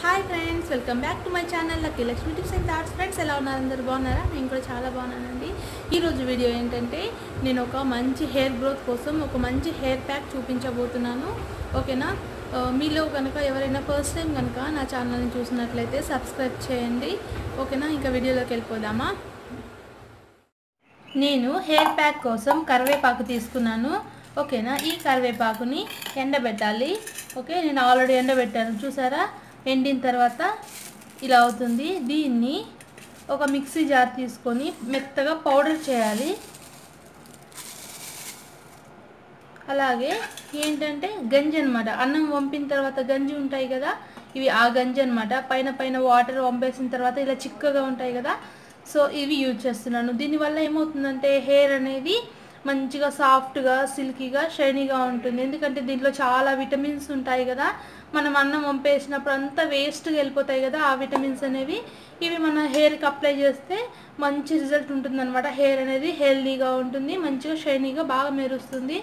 Hi friends welcome back to my channel lucky Lakshmi tips and thoughts friends ఎలా ఉన్నారు? అందరు బాగున్నారా? నేను కూడా చాలా బాగున్నానండి. ఈరోజు వీడియో ఏంటంటే నేను ఒక మంచి హెయిర్ గ్రోత్ కోసం ఒక మంచి హెయిర్ ప్యాక్ చూపించబోతున్నాను. ఓకేనా uh, మీలో కనుక ఎవరైనా ఫస్ట్ టైం కనుక నా ఛానల్ని చూసినట్లయితే సబ్స్క్రైబ్ చేయండి. ఓకేనా ఇంకా వీడియోలోకి వెళ్ళిపోదామా? నేను హెయిర్ ప్యాక్ కోసం కరివేపాకు తీసుకున్నాను. ఓకేనా ఈ కరివేపాకుని ఎండబెట్టాలి. ఓకే నేను ఆల్రెడీ ఎండబెట్టాను. చూసారా? ఎండిన తర్వాత ఇలా అవుతుంది. దీన్ని ఒక మిక్సీ జార్ తీసుకొని మెత్తగా పౌడర్ చేయాలి. అలాగే ఏంటంటే గంజి అనమాట అన్నం వంపిన తర్వాత గంజి ఉంటాయి కదా ఇవి ఆ గంజి అనమాట పైన పైన వాటర్ వంపేసిన తర్వాత ఇలా చిక్కగా ఉంటాయి కదా సో ఇవి యూజ్ చేస్తున్నాను. దీనివల్ల ఏమవుతుందంటే హెయిర్ అనేది మంచిగా సాఫ్ట్గా సిల్కీగా షైనీగా ఉంటుంది. ఎందుకంటే దీంట్లో చాలా విటమిన్స్ ఉంటాయి కదా. మనం అన్నం వంపేసినప్పుడు అంతా వేస్ట్గా వెళ్ళిపోతాయి కదా ఆ విటమిన్స్ అనేవి. ఇవి మన హెయిర్కి అప్లై చేస్తే మంచి రిజల్ట్ ఉంటుంది అనమాట హెయిర్ అనేది హెల్దీగా ఉంటుంది మంచిగా షైనీగా బాగా మెరుస్తుంది.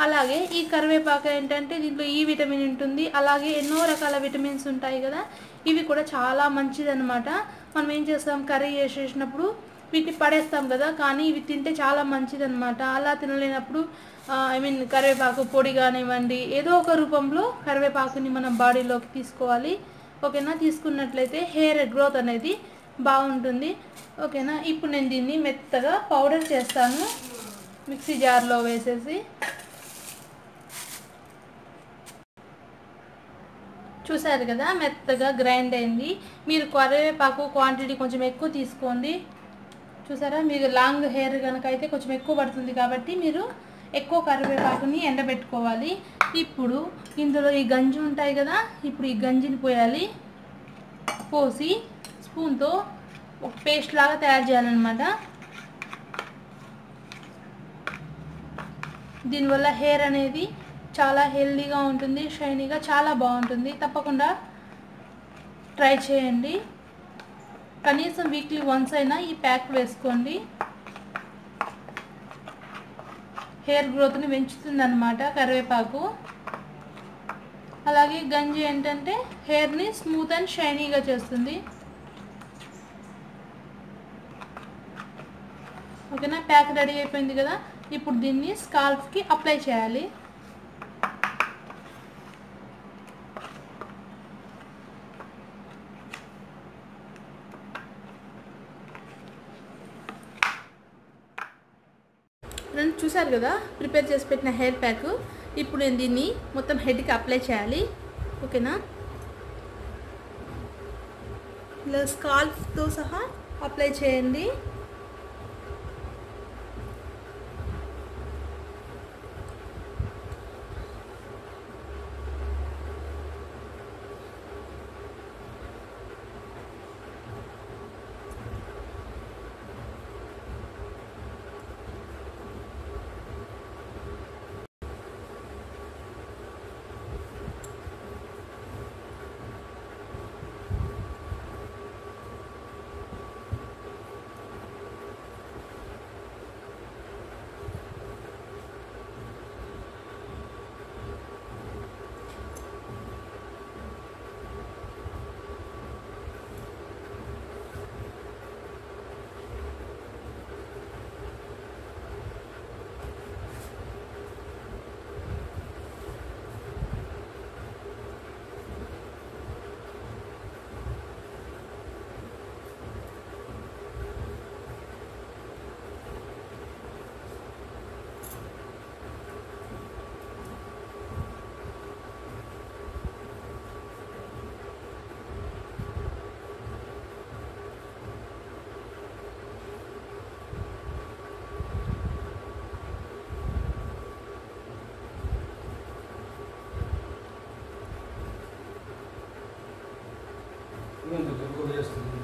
అలాగే ఈ కరివేపాకు ఏంటంటే దీంట్లో ఈ విటమిన్ ఉంటుంది. అలాగే ఎన్నో రకాల విటమిన్స్ ఉంటాయి కదా. ఇవి కూడా చాలా మంచిదన్నమాట. మనం ఏం చేస్తాం? కర్రీ చేసేసినప్పుడు వీటిని పడేస్తాం కదా కానీ ఇవి తింటే చాలా మంచిదన్నమాట. అలా తినలేనప్పుడు ఐ మీన్ కరివేపాకు పొడి కానివ్వండి ఏదో ఒక రూపంలో కరివేపాకుని మనం బాడీలోకి తీసుకోవాలి. ఓకేనా? తీసుకున్నట్లయితే హెయిర్ గ్రోత్ అనేది బాగుంటుంది. ఓకేనా? ఇప్పుడు నేను దీన్ని మెత్తగా పౌడర్ చేస్తాను. మిక్సీ జార్లో వేసేసి. చూసారు కదా? మెత్తగా గ్రైండ్ అయింది. మీరు కరివేపాకు క్వాంటిటీ కొంచెం ఎక్కువ తీసుకోండి. చూసారా? మీరు లాంగ్ హెయిర్ కనుక అయితే కొంచెం ఎక్కువ పడుతుంది కాబట్టి మీరు ఎక్కువ కరివేపాకుని ఎండబెట్టుకోవాలి. ఇప్పుడు ఇందులో ఈ గంజి ఉంటాయి కదా ఇప్పుడు ఈ గంజిని పోయాలి. పోసి స్పూన్తో ఒక పేస్ట్ లాగా తయారు చేయాలన్నమాట. దీనివల్ల హెయిర్ అనేది చాలా హెల్దీగా ఉంటుంది షైనీగా చాలా బాగుంటుంది. తప్పకుండా ట్రై చేయండి. కనీసం వీక్లీ వన్స్ అయినా ఈ ప్యాక్ వేసుకోండి. హెయిర్ గ్రోత్ని పెంచుతుంది అనమాట కరివేపాకు. అలాగే గంజి ఏంటంటే హెయిర్ని స్మూత్ అండ్ షైనీగా చేస్తుంది. ఓకేనా? ప్యాక్ రెడీ అయిపోయింది కదా? ఇప్పుడు దీన్ని స్కాల్ఫ్కి అప్లై చేయాలి. ఫ్రెండ్స్ చూసారు కదా? ప్రిపేర్ చేసి పెట్టిన హెయిర్ ప్యాక్. ఇప్పుడు నేను దీన్ని మొత్తం హెడ్కి అప్లై చేయాలి. ఓకేనా? ఇలా స్కాల్ఫ్తో సహా అప్లై చేయండి చేస్తుంది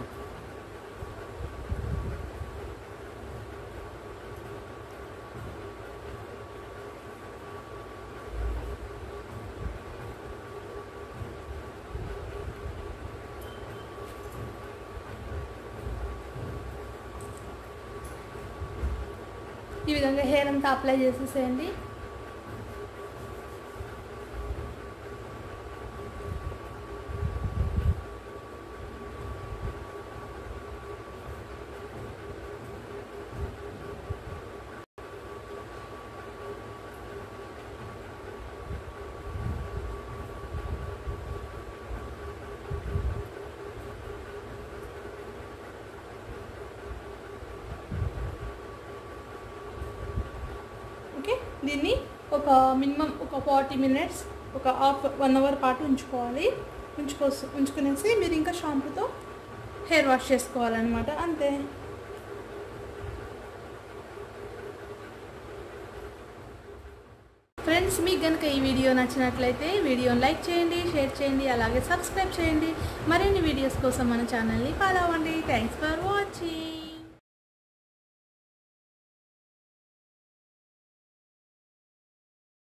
ఈ విధంగా హెయిర్ అంతా అప్లై చేసేసేయండి. దీన్ని ఒక మినిమం ఒక ఫార్టీ మినిట్స్ ఒక హాఫ్ వన్ అవర్ పాటు ఉంచుకోవాలి. ఉంచుకో ఉంచుకునేసి మీరు ఇంకా షాంపూతో హెయిర్ వాష్ చేసుకోవాలన్నమాట. అంతే. ఫ్రెండ్స్ మీకు కనుక ఈ వీడియో నచ్చినట్లయితే వీడియోని లైక్ చేయండి షేర్ చేయండి అలాగే సబ్స్క్రైబ్ చేయండి. మరిన్ని వీడియోస్ కోసం మన ఛానల్ని ఫాలో అవ్వండి. Thanks for watching.